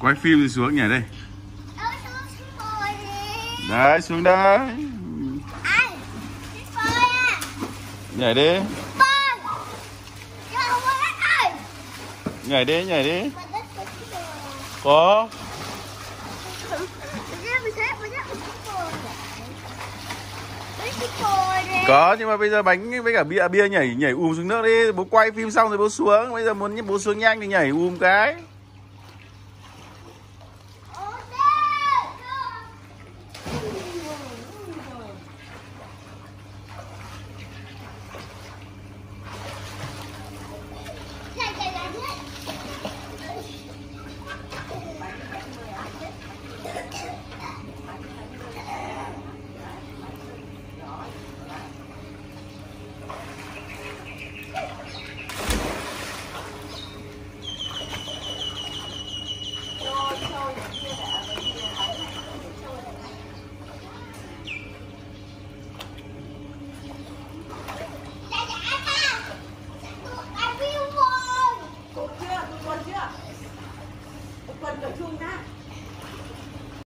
quay phim thì xuống nhảy đây. Đấy, xuống đấy xuống đây. Nhảy đi. Nhảy đi nhảy đi. Có có. Có, nhưng mà bây giờ bánh với cả bia bia nhảy nhảy ùm xuống nước đi. Bố quay phim xong rồi bố xuống. Bây giờ muốn bố xuống nhanh thì nhảy ùm cái. quần chưa? Quần cởi chuông ra